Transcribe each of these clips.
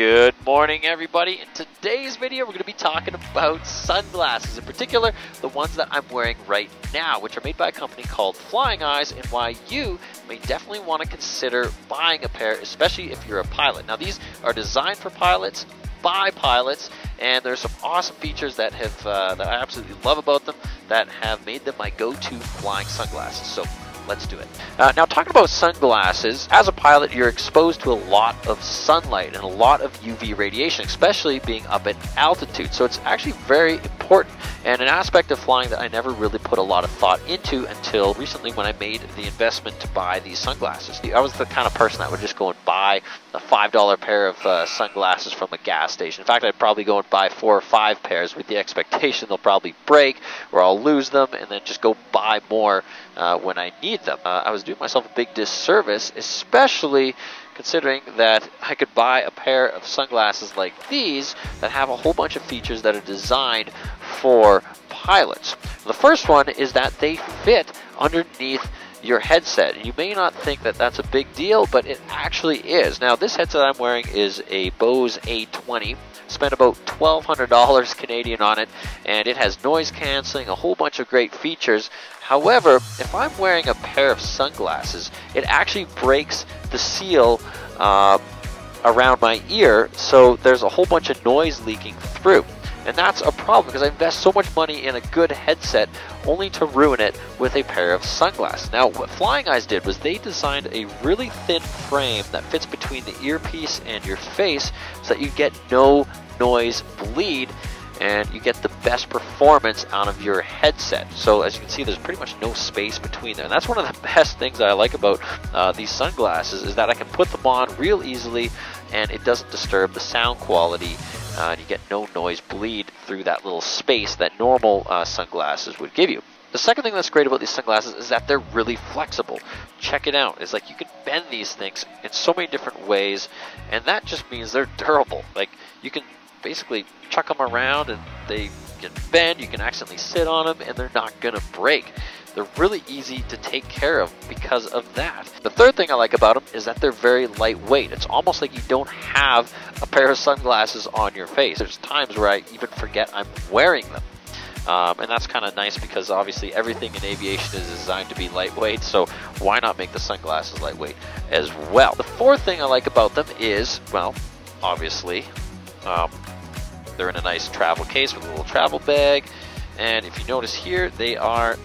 Good morning, everybody. In today's video, we're going to be talking about sunglasses, in particular, the ones that I'm wearing right now, which are made by a company called Flying Eyes, and why you may definitely want to consider buying a pair, especially if you're a pilot. Now, these are designed for pilots, by pilots, and there's some awesome features that have uh, that I absolutely love about them that have made them my go-to flying sunglasses. So let's do it. Uh, now, talking about sunglasses, as a pilot, you're exposed to a lot of sunlight and a lot of UV radiation, especially being up at altitude. So it's actually very important and an aspect of flying that I never really put a lot of thought into until recently when I made the investment to buy these sunglasses. I was the kind of person that would just go and buy a $5 pair of uh, sunglasses from a gas station. In fact, I'd probably go and buy four or five pairs with the expectation they'll probably break or I'll lose them and then just go buy more uh, when I need them. Uh, I was doing myself a big disservice, especially considering that I could buy a pair of sunglasses like these that have a whole bunch of features that are designed for pilots. The first one is that they fit underneath your headset. You may not think that that's a big deal, but it actually is. Now, this headset I'm wearing is a Bose A20. Spent about $1,200 Canadian on it, and it has noise canceling, a whole bunch of great features. However, if I'm wearing a pair of sunglasses, it actually breaks the seal uh, around my ear, so there's a whole bunch of noise leaking through. And that's a problem because I invest so much money in a good headset only to ruin it with a pair of sunglasses. Now, what Flying Eyes did was they designed a really thin frame that fits between the earpiece and your face so that you get no noise bleed and you get the best performance out of your headset. So as you can see, there's pretty much no space between them. And that's one of the best things that I like about uh, these sunglasses is that I can put them on real easily and it doesn't disturb the sound quality uh, and you get no noise bleed through that little space that normal uh, sunglasses would give you. The second thing that's great about these sunglasses is that they're really flexible. Check it out. It's like you can bend these things in so many different ways, and that just means they're durable. Like you can basically chuck them around and they can bend, you can accidentally sit on them, and they're not going to break. They're really easy to take care of because of that. The third thing I like about them is that they're very lightweight. It's almost like you don't have a pair of sunglasses on your face. There's times where I even forget I'm wearing them. Um, and that's kind of nice because obviously everything in aviation is designed to be lightweight, so why not make the sunglasses lightweight as well? The fourth thing I like about them is, well, obviously, um, they're in a nice travel case with a little travel bag. And if you notice here, they are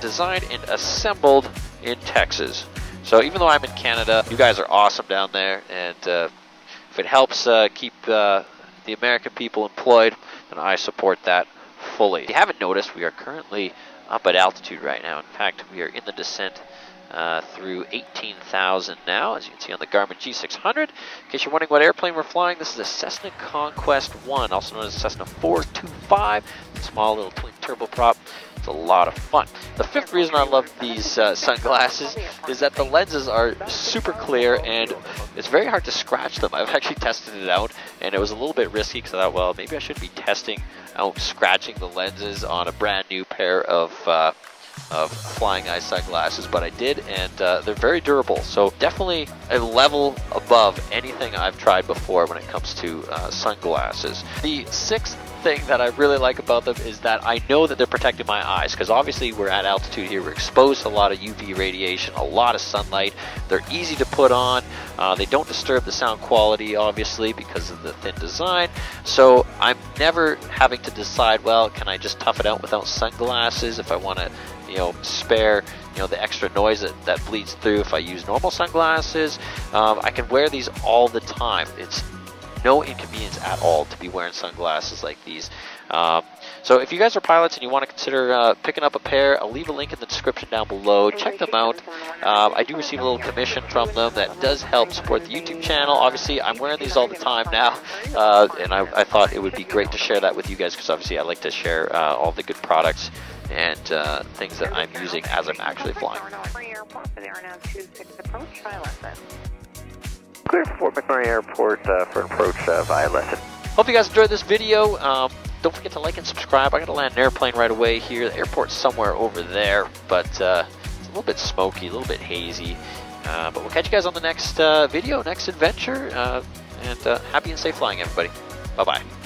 designed and assembled in Texas. So even though I'm in Canada, you guys are awesome down there. And uh, if it helps uh, keep uh, the American people employed, then I support that fully. If you haven't noticed, we are currently up at altitude right now. In fact, we are in the descent uh, through 18,000 now, as you can see on the Garmin G600. In case you're wondering what airplane we're flying, this is a Cessna Conquest 1, also known as Cessna 425, small little twin turboprop. It's a lot of fun. The fifth reason I love these uh, sunglasses is that the lenses are super clear and it's very hard to scratch them. I've actually tested it out and it was a little bit risky because I thought, well, maybe I should be testing out scratching the lenses on a brand new pair of uh, of flying eye sunglasses, but I did, and uh, they're very durable. So definitely a level above anything I've tried before when it comes to uh, sunglasses. The sixth thing that I really like about them is that I know that they're protecting my eyes because obviously we're at altitude here. We're exposed to a lot of UV radiation, a lot of sunlight. They're easy to put on. Uh, they don't disturb the sound quality, obviously, because of the thin design. So I'm never having to decide, well, can I just tough it out without sunglasses if I want to you know, spare, you know, the extra noise that, that bleeds through if I use normal sunglasses. Um, I can wear these all the time. It's no inconvenience at all to be wearing sunglasses like these. Um, so if you guys are pilots and you want to consider uh, picking up a pair, I'll leave a link in the description down below. Check them out. Um, I do receive a little commission from them that does help support the YouTube channel. Obviously, I'm wearing these all the time now, uh, and I, I, thought it would be great to share that with you guys because obviously I like to share uh, all the good products and uh, things that I'm using as I'm actually flying. Clear Fort McMurray Airport uh, for approach uh, via lesson. Hope you guys enjoyed this video. Um, don't forget to like and subscribe. I got to land an airplane right away here. The airport's somewhere over there, but uh, it's a little bit smoky, a little bit hazy. Uh, but we'll catch you guys on the next uh, video, next adventure. Uh, and happy and safe flying, everybody. Bye bye